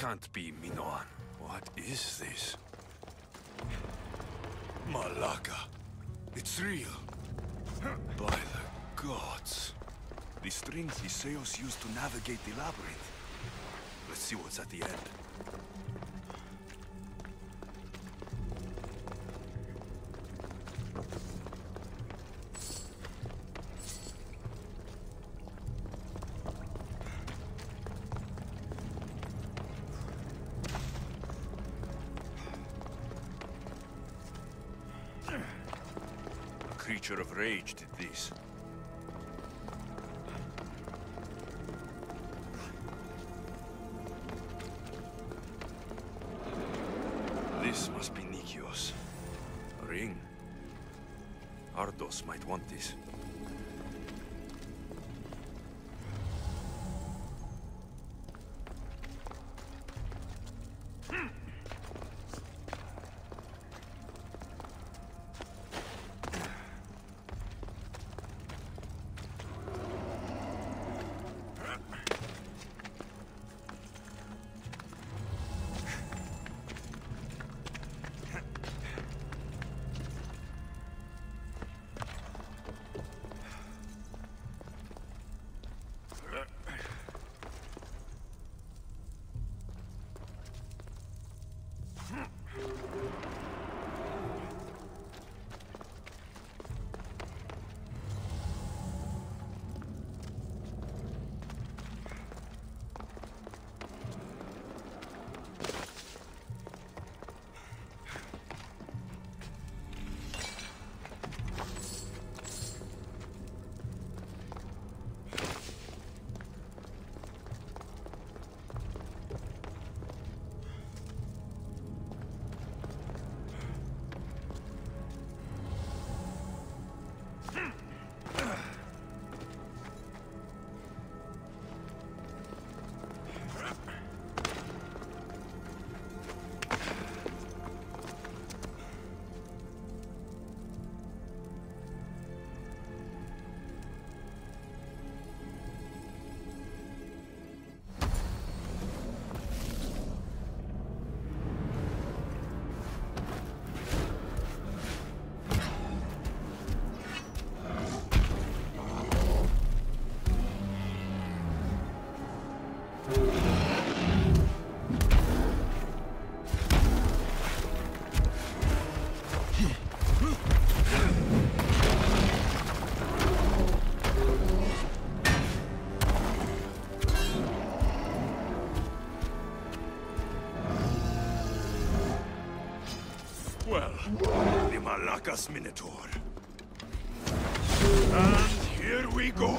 can't be Minoan. What is this? Malaka. It's real. By the gods. The strings Theseus used to navigate the labyrinth. Let's see what's at the end. Creature of rage did this. This must be Nikios. A ring. Ardos might want this. The Malakas Minotaur. And here we go.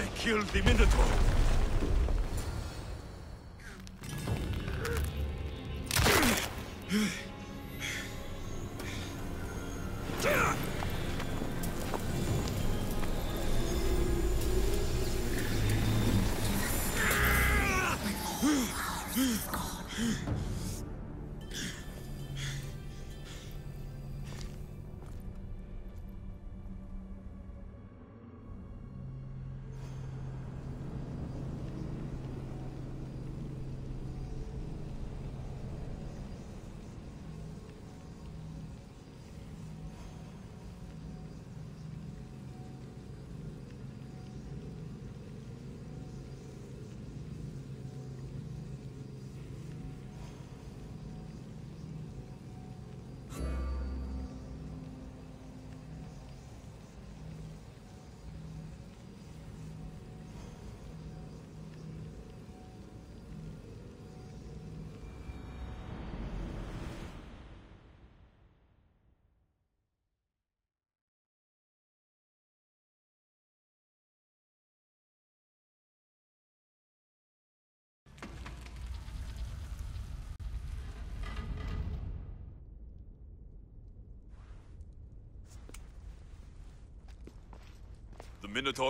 I killed the Minotaur.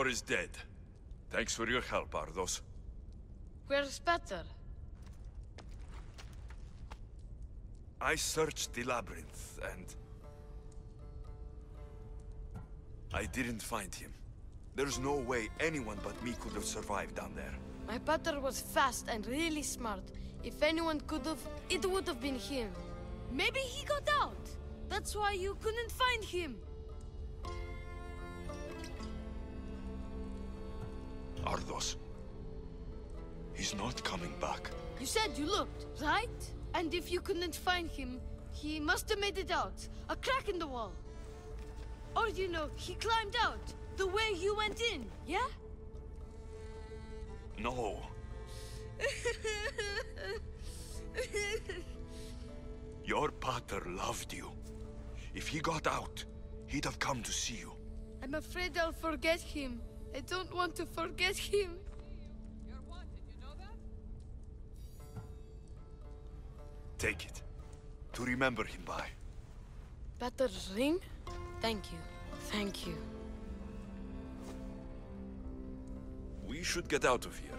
Is dead. Thanks for your help, Ardos. Where's Pater? I searched the labyrinth, and... I didn't find him. There's no way anyone but me could have survived down there. My Pater was fast and really smart. If anyone could have, it would have been him. Maybe he got out. That's why you couldn't find him. Ardos. He's not coming back. You said you looked, right? And if you couldn't find him, he must have made it out. A crack in the wall. Or, you know, he climbed out, the way you went in, yeah? No. Your pater loved you. If he got out, he'd have come to see you. I'm afraid I'll forget him. I don't want to forget him. Take it. To remember him by. Better ring? Thank you. Thank you. We should get out of here.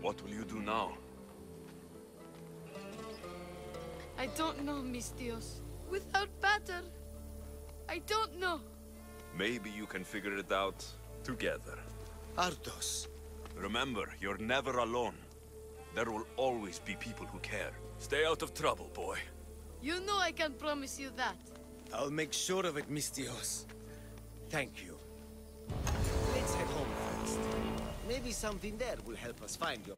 What will you do now? I don't know, Misthios. Without Pater, I don't know. Maybe you can figure it out together. Ardos. Remember, you're never alone. There will always be people who care. Stay out of trouble, boy. You know I can promise you that. I'll make sure of it, Misthios. Thank you. Let's head home first. Maybe something there will help us find your...